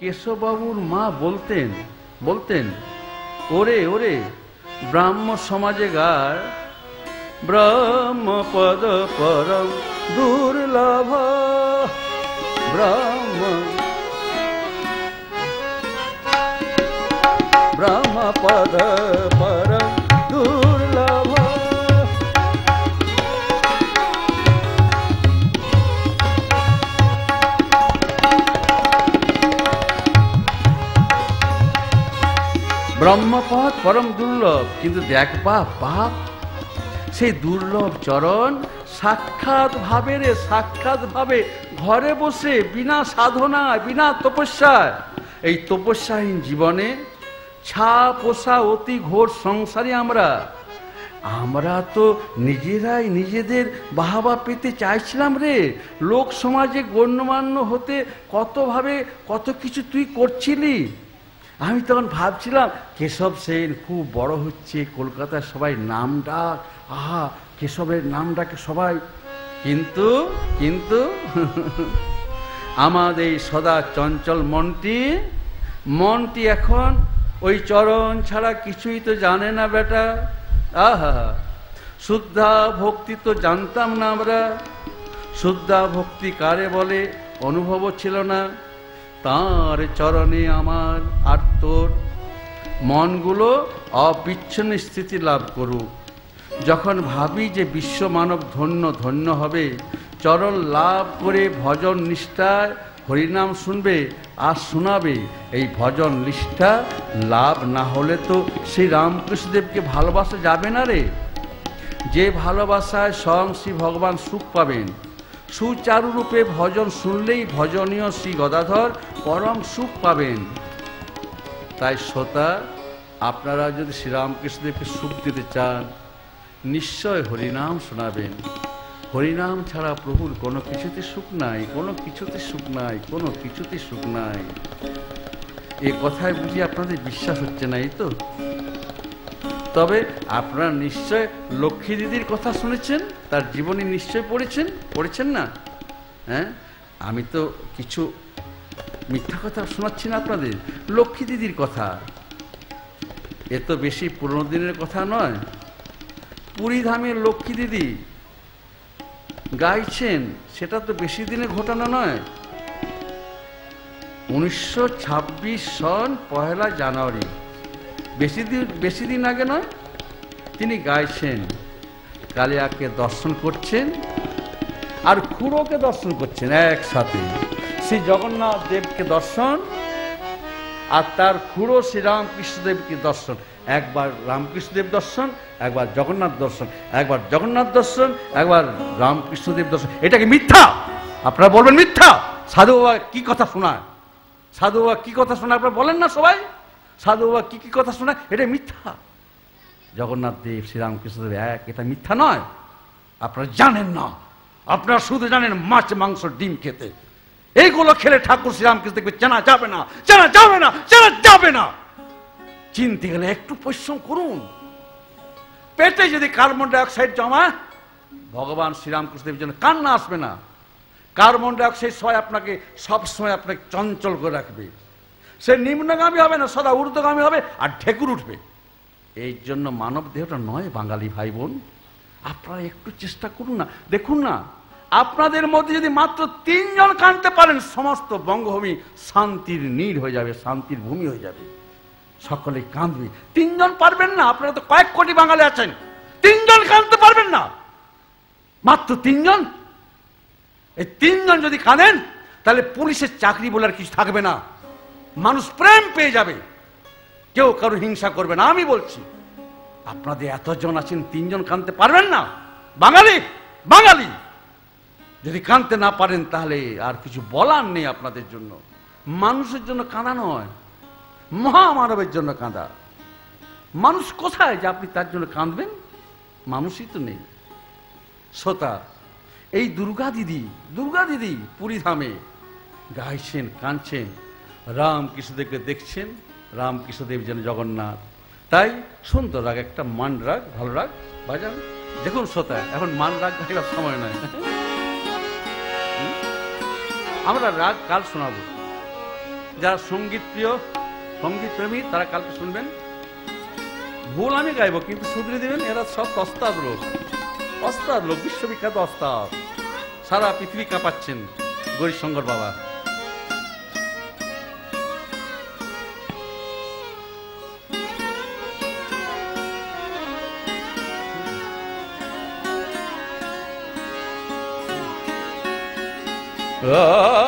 কেশববাবুর মা বলতেন বলতেন, ওরে ওরে, ব্রাহ্ম সমাজে গার, ব্রহ্ম পদ পরম দুর্লভ, ব্রহ্ম ব্রহ্ম পদ পরম ব্রহ্মপদ পরম দুর্লভ, কিন্তু দেখ বাপ সেই দুর্লভ চরণ সাক্ষাৎ ভাবে রে, সাক্ষাৎ ভাবে ঘরে বসে, বিনা সাধনা বিনা তপস্যায়। এই তপস্যাহীন জীবনে ছা পোষা অতি ঘোর সংসারে আমরা। আমরা তো নিজেরাই নিজেদের বাহাবা পেতে চাইছিলাম রে। লোক সমাজে গণ্যমান্য হতে কতভাবে কত কিছু তুই করছিলি? আমি তখন ভাবছিলাম, কেশব সেন খুব বড় হচ্ছে, কলকাতার সবাই নাম ডাক। আহা, কেশবের নাম ডাকে সবাই। কিন্তু কিন্তু, আমাদের সদা চঞ্চল মনটি মনটি এখন ওই চরণ ছাড়া কিছুই তো জানে না বেটা। আহা, শুদ্ধা ভক্তি তো জানতাম না আমরা। শুদ্ধা ভক্তি কারে বলে? অনুভবও ছিল না। তাঁর চরণে আমার আর তোর মনগুলো অবিচ্ছিন্ন স্থিতি লাভ করুক। যখন ভাবি যে বিশ্ব মানব ধন্য ধন্য হবে, চরণ লাভ করে ভজন নিষ্ঠায় হরিনাম শুনবে আর শোনাবে, এই ভজন নিষ্ঠা লাভ না হলে তো সেই রামকৃষ্ণদেবকে ভালোবাসা যাবে না রে। যে ভালোবাসায় স্বয়ং শ্রী ভগবান সুখ পাবেন সুচারু রূপে ভজন শুনলেই ভজনীয় শ্রী গদাধর পরম সুখ পাবেন। তাই শ্রোতা, আপনারা যদি শ্রীরামকৃষ্ণদেবকে সুখ দিতে চান, নিশ্চয় হরিনাম শোনাবেন। হরিনাম ছাড়া প্রভুর কোনো কিছুতে সুখ নাই, কোনো কিছুতে সুখ নাই, কোনো কিছুতে সুখ নাই। এ কথায় বুঝি আপনাদের বিশ্বাস হচ্ছে না, এই তো? তবে আপনারা নিশ্চয় লক্ষ্মী দিদির কথা শুনেছেন, তার জীবনী নিশ্চয় পড়েছেন পড়েছেন না? হ্যাঁ? আমি তো কিছু মিথ্যা কথা শোনাচ্ছি না আপনাদের। লক্ষ্মী দিদির কথা। এ তো বেশি পুরনো দিনের কথা নয়। পুরী ধামের লক্ষ্মী দিদি গাইছেন, সেটা তো বেশি দিনে ঘটনা নয়। উনিশশো সন পহেলা জানুয়ারি। বেশি দিন বেশি দিন আগে নয়, তিনি গাইছেন, কালিয়াকে দর্শন করছেন, আর খুড়োকে দর্শন করছেন একসাথে। শ্রী জগন্নাথ দেবকে দর্শন, আর তার খুড়ো শ্রী রামকৃষ্ণদেবকে দর্শন। একবার রামকৃষ্ণদেব দর্শন, একবার জগন্নাথ দর্শন, একবার জগন্নাথ দর্শন, একবার রামকৃষ্ণদেব দর্শন। এটাকে মিথ্যা? আপনারা বলবেন মিথ্যা? সাধু বাবা কি কথা শোনায়? সাধু বাবা কি কথা শোনায়? আপনারা বলেন না সবাই। সাধু বাবা কি কি কথা শোনায়? এটা মিথ্যা। জগন্নাথ দেব শ্রীরামকৃষ্ণদেব এক, এটা মিথ্যা নয়। আপনারা জানেন না। আপনারা শুধু জানেন মাছ, মাংস, ডিম খেতে। এইগুলো খেলে ঠাকুর শ্রীরামকৃষ্ণ দেখবে চেনা যাবে না, চেনা যাবে না, চেনা যাবে না। চিনতে গেলে একটু পরিশ্রম করুন। পেটে যদি কার্বন ডাইঅক্সাইড জমা, ভগবান শ্রীরামকৃষ্ণের জন্য কান্না আসবে না। কার্বন ডাইঅক্সাইড সময় আপনাকে, সবসময় আপনাকে চঞ্চল করে রাখবে। সে নিম্নগামী হবে না, সদা ঊর্ধ্বগামী হবে, আর ঢেকুর উঠবে। এই জন্য মানব দেহটা নয়, বাঙালি ভাই বোন আপনারা একটু চেষ্টা করুন না। দেখুন না, আপনাদের মধ্যে যদি মাত্র তিনজন কাঁদতে পারেন, সমস্ত বঙ্গভূমি শান্তির নীড় হয়ে যাবে, শান্তির ভূমি হয়ে যাবে। সকলে কাঁদবে। তিনজন পারবেন না, আপনারা তো কয়েক কোটি বাঙালি আছেন। তিনজন কাঁদতে পারবেন না। মাত্র তিনজন? এই তিনজন যদি কাঁদেন, তাহলে পুলিশের চাকরি বলার কিছু থাকবে না। মানুষ প্রেম পেয়ে যাবে। কেউ কারও হিংসা করবে না, আমি বলছি। আপনাদের এতজন আছেন, তিনজন কাঁদতে পারবেন না? বাঙালি? বাঙালি! যদি কাঁদতে না পারেন তাহলে আর কিছু বলার নেই আপনাদের জন্য। মানুষের জন্য কাঁদা নয়, মহামানবের জন্য কাঁদা। মানুষ কোথায় যে আপনি তার জন্য কাঁদবেন? মানুষই তো নেই। শ্রোতা, এই দুর্গা দিদি দুর্গা দিদি পুরী ধামে গাইছেন, কাঁদছেন। রামকৃষ্ণদেবকে দেখছেন, রামকৃষ্ণদেব যেন জগন্নাথ। তাই সুন্দর রাগ, একটা মান রাগ, ভালো রাগ, বাজান। দেখুন শ্রোতা, এখন মান রাগ গাইবার সময় নয় আমরা রাগ কাল শোনাবো। যারা সংগীত প্রিয়, সংগীত প্রেমী, তারা কালকে শুনবেন। ভুল আমি গাইবো, কিন্তু শুধরে দেবেন, এরা সব অস্তাদ লোক। অস্তাদ লোক, বিশ্ববিখ্যাত অস্তাদ। সারা পৃথিবী কাঁপাচ্ছেন গৌরীশঙ্কর বাবা। ওরে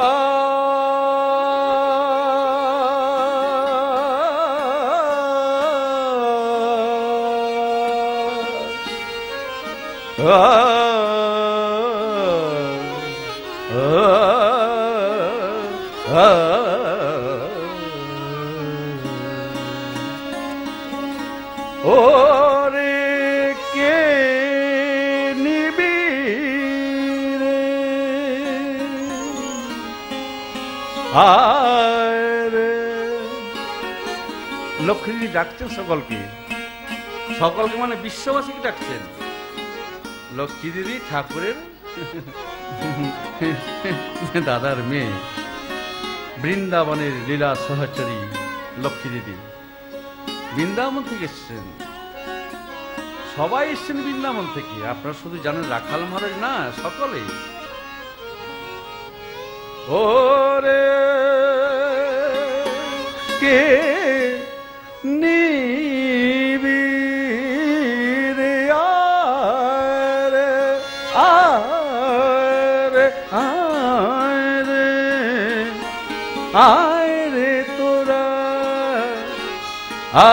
ডাকছেন সকলকে। সকলকে মানে বিশ্ববাসীকে ডাকছেন। লক্ষ্মী দিদি, ঠাকুরের দাদার মেয়ে, বৃন্দাবনের লীলা সহচরী লক্ষ্মী দিদি। বৃন্দাবন থেকে এসছেন। সবাই এসছেন বৃন্দাবন থেকে। আপনারা শুধু জানেন রাখাল মহারাজ না, সকলে। ওরে আ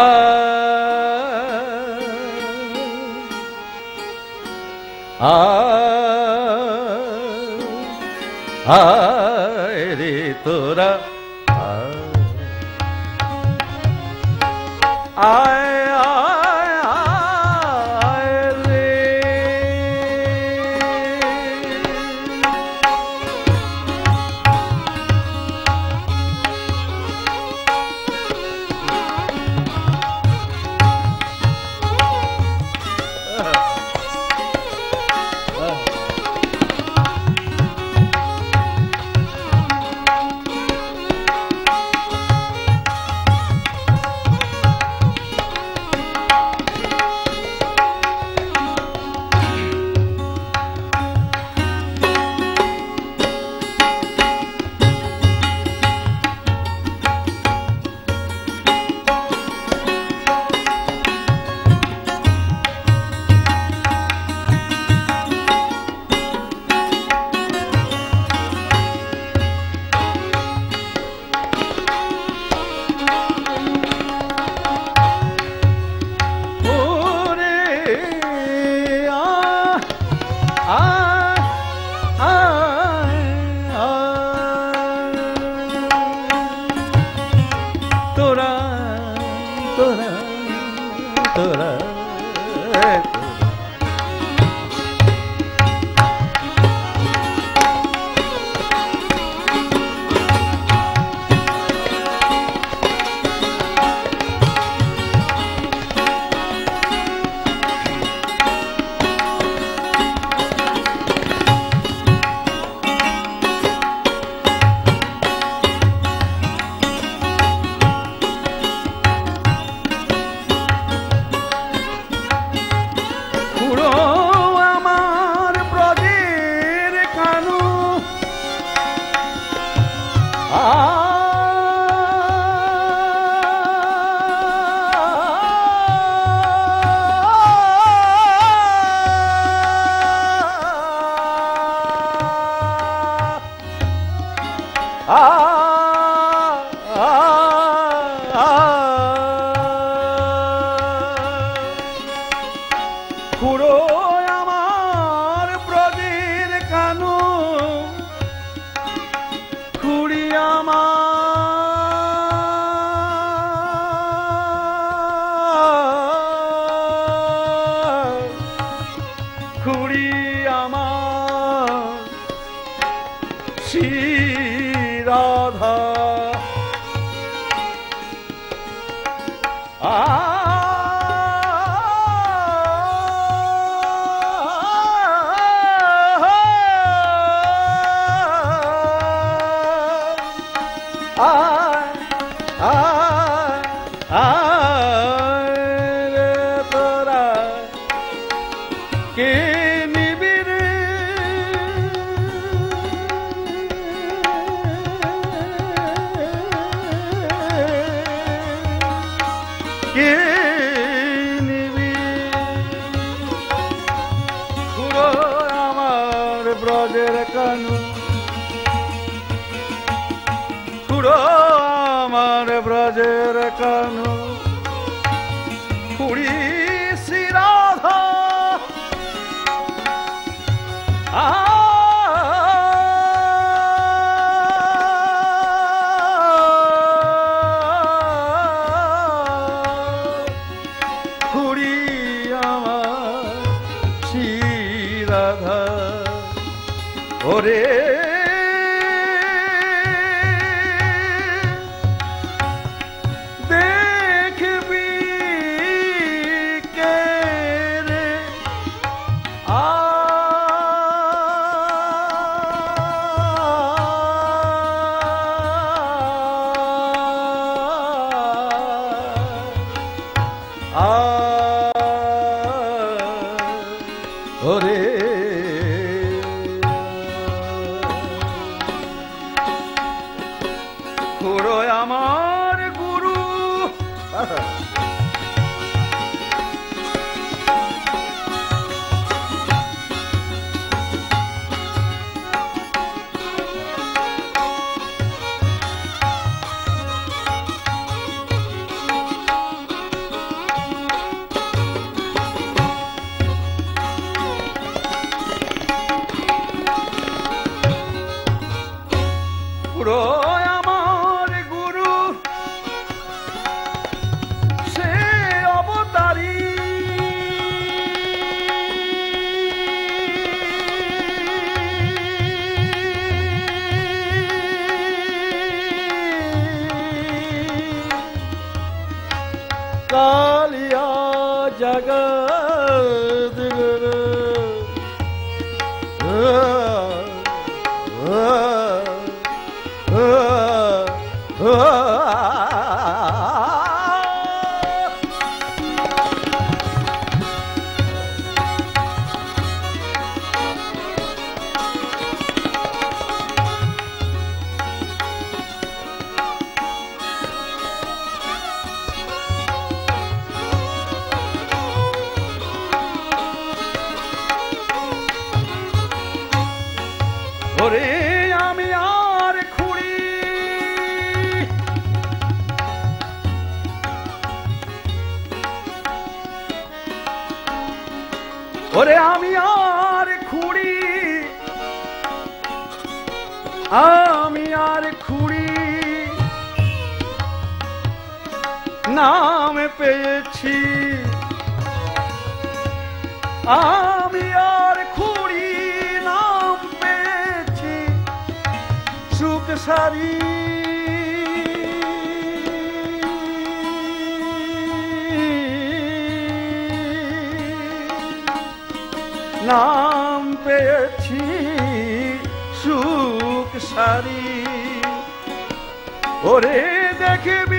আয় রে তোরা আমার। শ্রীরাধা আ কানো ফুড়ি कालिया जगत আমি আর খুঁড়ি নাম পেয়েছি। আমি আর খুঁড়ি নাম পেয়েছি। সুখ সারি। নাম পেয়েছি। ছাড়ি। ওরে দেখবি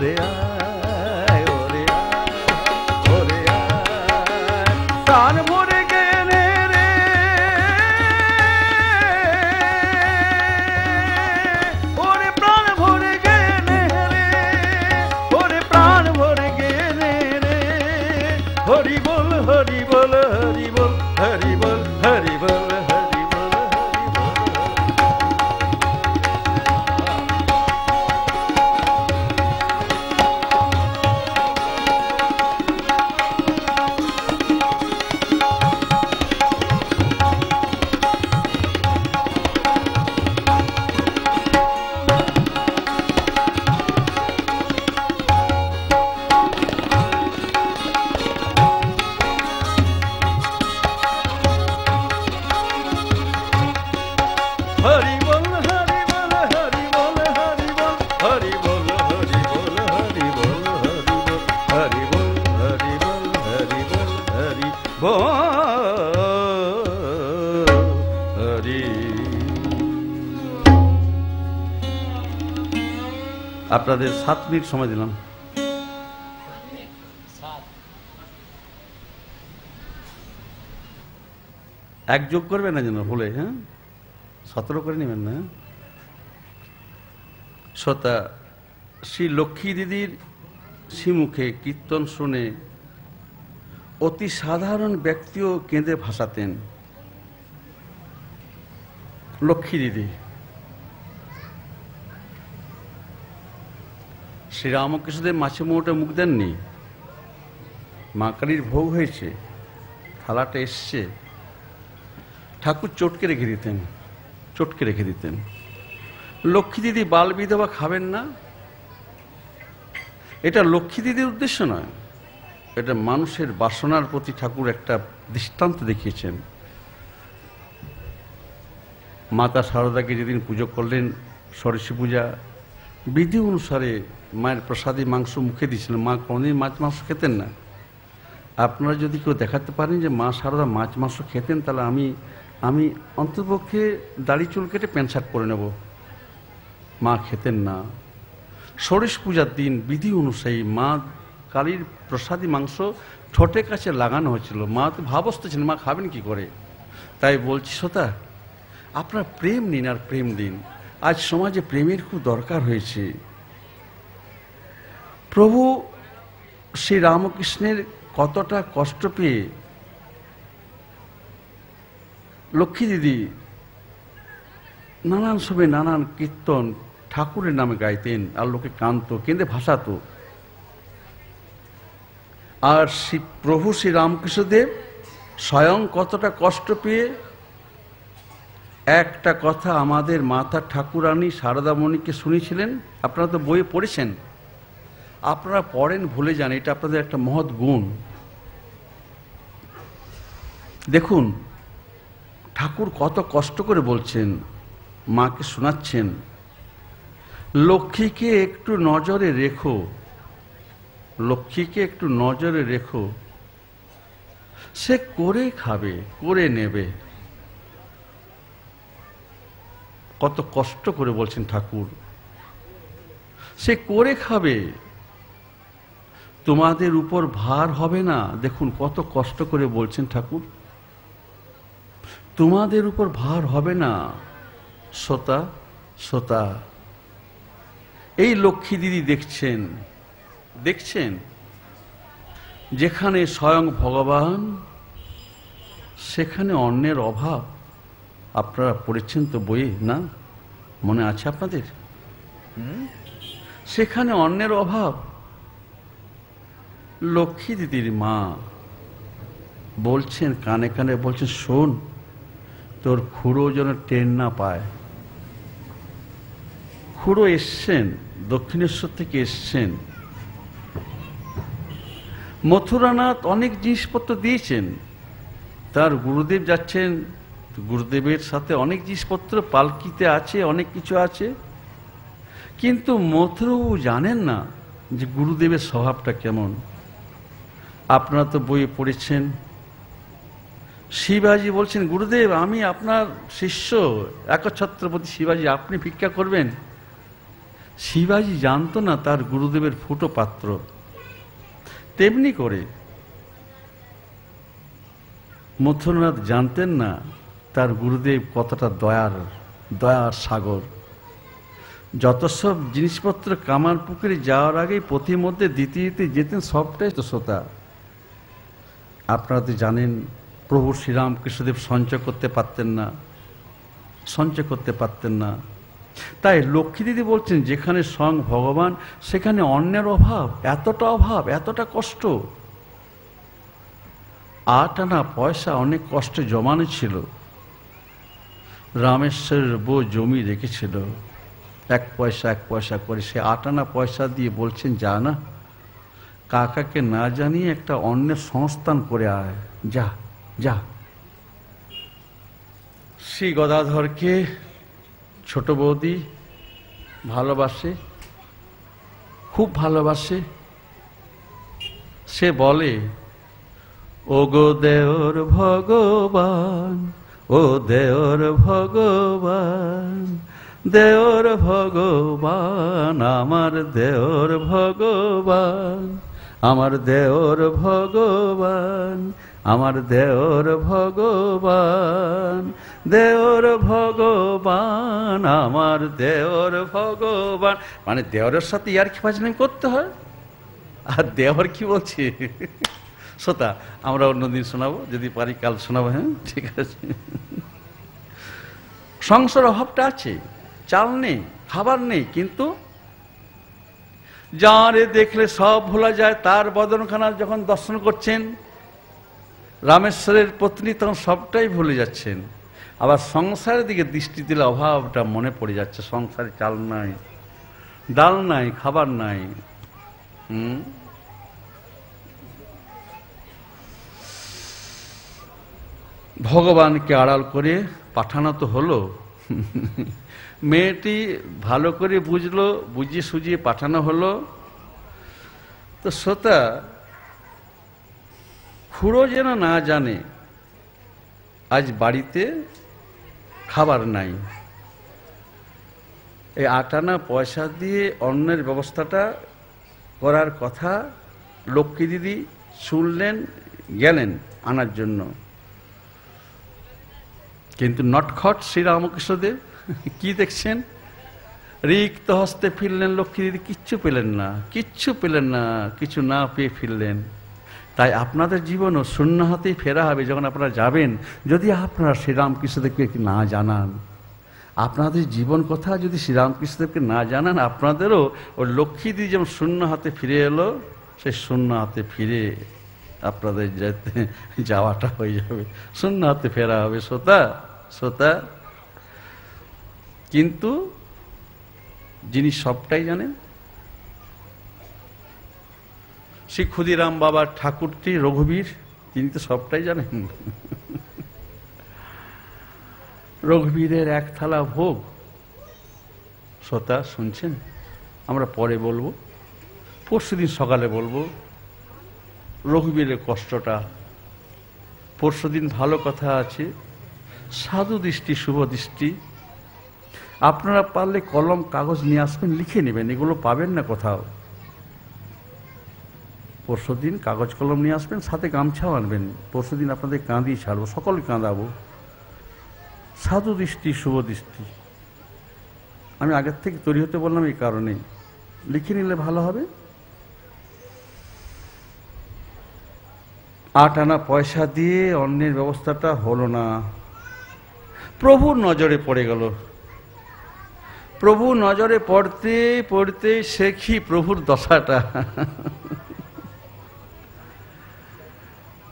Maria. আপনাদের সাত মিনিট সময় দিলাম এক যোগ করবেন না যেন ভুলে হ্যাঁ সতেরো করে নেবেন না? শ্রোতা, শ্রী লক্ষ্মী দিদির শ্রীমুখে কীর্তন শুনে অতি সাধারণ ব্যক্তিও কেঁদে ভাসাতেন। লক্ষ্মী দিদি, শ্রীরামকৃষ্ণদেব মাছে মোটা মুখ দেননি? মা কালীর ভোগ হয়েছে, থালাটা এসছে। ঠাকুর চটকে রেখে দিতেন চটকে রেখে দিতেন। লক্ষ্মী দিদি বাল বিধবা খাবেন না? এটা লক্ষ্মী দিদির উদ্দেশ্য নয়। এটা মানুষের বাসনার প্রতি ঠাকুর একটা দৃষ্টান্ত দেখিয়েছেন। মাতা শারদাকে যেদিন পুজো করলেন সরস্বতী পূজা, বিধি অনুসারে মায়ের প্রসাদী মাংস মুখে দিয়েছিলেন। মা কোনোদিন মাছ মাংস খেতেন না। আপনারা যদি কেউ দেখাতে পারেন যে মা সারদা মাছ মাংস খেতেন, তাহলে আমি আমি অন্তপক্ষে দাড়ি চুল কেটে প্যান্ট শার্ট পরে নেব। মা খেতেন না। ষোড়শ পূজার দিন বিধি অনুযায়ী মা কালীর প্রসাদী মাংস ঠোঁটের কাছে লাগানো হয়েছিল। মা তো ভাবস্থ ছিলেন, মা খাবেন কি করে? তাই বলছি, শ্রোতা, আপনার প্রেম নিন আর প্রেম দিন। আজ সমাজে প্রেমের খুব দরকার হয়েছে। প্রভু শ্রী রামকৃষ্ণের কতটা কষ্ট পেয়ে লক্ষ্মী দিদি, নানান সময় নানান কীর্তন ঠাকুরের নামে গাইতেন আর লোকে কান্ত, কেঁদে ভাসাতো। আর শ্রী প্রভু শ্রী রামকৃষ্ণদেব স্বয়ং কতটা কষ্ট পেয়ে একটা কথা আমাদের মাতা ঠাকুরানী শারদামণিকে শুনিয়েছিলেন আপনারা তো বইয়ে পড়েছেন। আপনারা পড়েন, ভুলে যান, এটা আপনাদের একটা মহৎ গুণ। দেখুন ঠাকুর কত কষ্ট করে বলছেন, মাকে শোনাচ্ছেন, লক্ষ্মীকে একটু নজরে রেখো, লক্ষ্মীকে একটু নজরে রেখো, সে করে খাবে, করে নেবে। কত কষ্ট করে বলছেন ঠাকুর, সে করে খাবে। তোমাদের উপর ভার হবে না, দেখুন কত কষ্ট করে বলছেন ঠাকুর। তোমাদের উপর ভার হবে না। শ্রোতা শ্রোতা এই লক্ষ্মী দিদি দেখছেন দেখছেন? যেখানে স্বয়ং ভগবান সেখানে অন্যের অভাব। আপনারা পড়েছেন তো বইয়ে না? মনে আছে আপনাদের? সেখানে অন্যের অভাব। লক্ষ্মী দিদির মা বলছেন কানে কানে বলছেন শোন তোর খুঁড়ো যেন ট্রেন না পায়। খুঁড়ো এসছেন, দক্ষিণেশ্বর থেকে এসছেন। মথুরানাথ অনেক জিনিসপত্র দিয়েছেন। তার গুরুদেব যাচ্ছেন, গুরুদেবের সাথে অনেক জিনিসপত্র, পালকিতে আছে, অনেক কিছু আছে। কিন্তু মথুরবাবু জানেন না যে গুরুদেবের স্বভাবটা কেমন। আপনারা তো বইয়ে পড়েছেন শিবাজি বলছেন, গুরুদেব, আমি আপনার শিষ্য, একচ্ছত্রপতি শিবাজি, আপনি ভিক্ষা করবেন? শিবাজি জানতো না তার গুরুদেবের ফুটো পাত্র। তেমনি করে মথুরনাথ জানতেন না তার গুরুদেব কতটা দয়ার দয়ার সাগর। যত সব জিনিসপত্র কামার পুকুরে যাওয়ার আগেই পথির মধ্যে দিতে দিতে যেতেন সবটাই তো শ্রোতা। আপনারা তো জানেন প্রভু শ্রীরামকৃষ্ণদেব সঞ্চয় করতে পারতেন না, সঞ্চয় করতে পারতেন না। তাই লক্ষ্মী দিদি বলছেন, যেখানে স্বয়ং ভগবান, সেখানে অন্যের অভাব, এতটা অভাব, এতটা কষ্ট। আট আনা পয়সা অনেক কষ্টে জমানো ছিল। রামেশ্বরের বউ জমি রেখেছিল। এক পয়সা এক পয়সা করে সে আট আনা পয়সা দিয়ে বলছেন, যা না, কাকাকে না জানিয়ে একটা অন্যের সংস্থান করে আয়, যা। যা। শ্রী গদাধরকে ছোট বৌদি ভালোবাসে, খুব ভালোবাসে। সে বলে ও গো দেওর ভগবান, ও দেওর ভগবান দেওর ভগবান, আমার দেওর ভগবান, আমার দেওর ভগবান আমার দেওর ভগবান দেওর ভগবান, আমার দেওর ভগবান। মানে দেওরের সাথে ইয়ার কি ফাজলামি করতে হয়? আর দেওর কি বলছি? শ্রোতা, আমরা অন্যদিন শোনাবো, যদি পারি কাল শোনাবো হ্যাঁ? ঠিক আছে। সংসার অভাবটা আছে, চাল নেই, খাবার নেই, কিন্তু যাঁরে দেখলে সব ভোলা যায়, তার বদনখানা যখন দর্শন করছেন রামেশ্বরের পত্নী তখন সবটাই ভুলে যাচ্ছেন। আবার সংসারের দিকে দৃষ্টি দিলে অভাবটা মনে পড়ে যাচ্ছে। সংসারে চাল নাই, ডাল নাই, খাবার নাই। ভগবানকে আড়াল করে পাঠানো তো হলো। মেয়েটি ভালো করে বুঝলো, বুঝিয়ে সুঝিয়ে পাঠানো হলো। তো শ্রোতা খুঁড়ো যেন না জানে, আজ বাড়িতে খাবার নাই। এই আটানা পয়সা দিয়ে অন্যের ব্যবস্থাটা করার কথা লক্ষ্মী দিদি শুনলেন, গেলেন আনার জন্য। কিন্তু নটখট শ্রীরামকৃষ্ণদেব, কি দেখছেন? রিক্ত হস্তে ফিরলেন লক্ষ্মী দিদি, কিচ্ছু পেলেন না, কিচ্ছু পেলেন না, কিছু না পেয়ে ফিরলেন। তাই আপনাদের জীবনও শূন্য হাতেই ফেরা হবে যখন আপনারা যাবেন। যদি আপনারা শ্রীরামকৃষ্ণদেবকে না জানান? আপনাদের জীবন কথা যদি শ্রীরামকৃষ্ণদেবকে না জানান, আপনাদেরও ওই লক্ষ্মী দিদি যেমন শূন্য হাতে ফিরে এলো, সেই শূন্য হাতে ফিরে আপনাদের যেতে যাওয়াটা হয়ে যাবে। শূন্য হাতে ফেরা হবে, শ্রোতা শ্রোতা। কিন্তু যিনি সবটাই জানেন শ্রী ক্ষুদিরাম বাবার ঠাকুরটি রঘুবীর, তিনি তো সবটাই জানেন। রঘুবীরের এক থালা ভোগ। শ্রোতা, শুনছেন? আমরা পরে বলব পরশুদিন সকালে বলব, রঘুবীরের কষ্টটা। পরশুদিন ভালো কথা আছে, সাধু দৃষ্টি, শুভ দৃষ্টি। আপনারা পারলে কলম, কাগজ নিয়ে আসবেন, লিখে নেবেন, এগুলো পাবেন না কোথাও। পরশুদিন কাগজ কলম নিয়ে আসবেন, সাথে গামছাও আনবেন। পরশু দিন আপনাদের কাঁদিয়ে ছাড়বো, সকলে কাঁদাবো। সাধু দৃষ্টি, শুভ দৃষ্টি। আমি আগের থেকে তৈরি হতে বললাম এই কারণে। লিখে নিলে ভালো হবে। আট আনা পয়সা দিয়ে অন্যের ব্যবস্থাটা হলো না। প্রভুর নজরে পড়ে গেল। প্রভু নজরে পড়তে পড়তে শেখি প্রভুর দশাটা?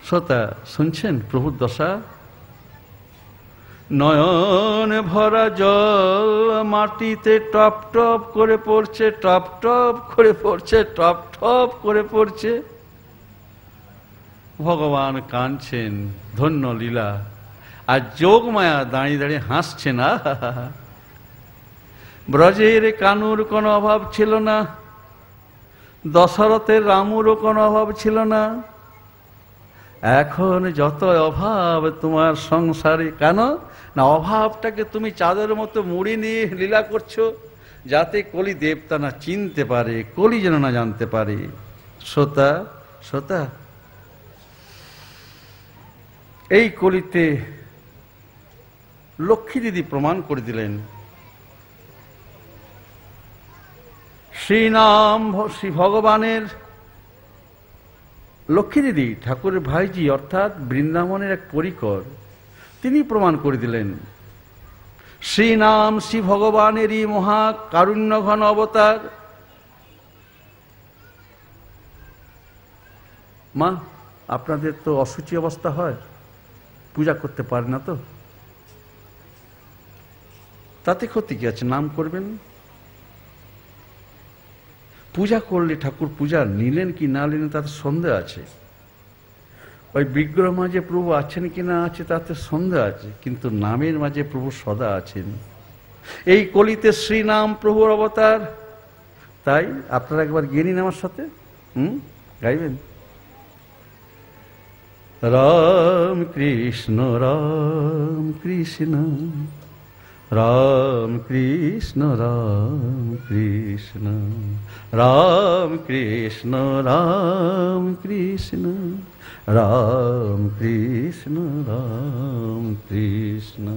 শ্রোতা, শুনছেন প্রভুর দশা? নয়ন ভরা জল মাটিতে টপ টপ করে পড়ছে, টপ টপ করে পড়ছে, টপ টপ করে পড়ছে। ভগবান কাঁদছেন, ধন্য লীলা। আর যোগমায়া দাঁড়িয়ে দাঁড়িয়ে হাসছে না। ব্রজের কানুর কোনো অভাব ছিল না। দশরথের রামুরও কোনো অভাব ছিল না। এখন যত অভাব তোমার সংসারে, কেন? না, অভাবটাকে তুমি চাঁদের মতো মুড়ি নিয়ে লীলা করছ, যাতে কলি দেবতা না চিনতে পারে, কলি যেন না জানতে পারে। শ্রোতা শ্রোতা, এই কলিতে লক্ষ্মী দিদি প্রমাণ করে দিলেন। শ্রীনাম শ্রী ভগবানের লক্ষ্মী দিদি ঠাকুরের ভাইজি অর্থাৎ বৃন্দাবনের এক পরিকর, তিনি প্রমাণ করে দিলেন। শ্রীনাম শ্রী ভগবানেরই মহা কারুণ্য ঘন অবতার। মা, আপনাদের তো অসুচি অবস্থা হয়, পূজা করতে পারে না তো। তাতে ক্ষতি কি আছে? নাম করবেন? পূজা করলে ঠাকুর পূজা নিলেন কি না নিলেন তাতে সন্দেহ আছে। ওই বিগ্রহ মাঝে প্রভু আছেন কি না আছে তাতে সন্দেহ আছে, কিন্তু নামের মাঝে প্রভু সদা আছেন। এই কলিতে শ্রীনাম প্রভুর অবতার। তাই আপনারা একবার গিয়ে নিন আমার সাথে। হুম? গাইবেন? রাম কৃষ্ণ রাম কৃষ্ণ राम कृष्ण राम कृष्ण राम कृष्ण राम कृष्ण राम कृष्ण राम कृष्ण।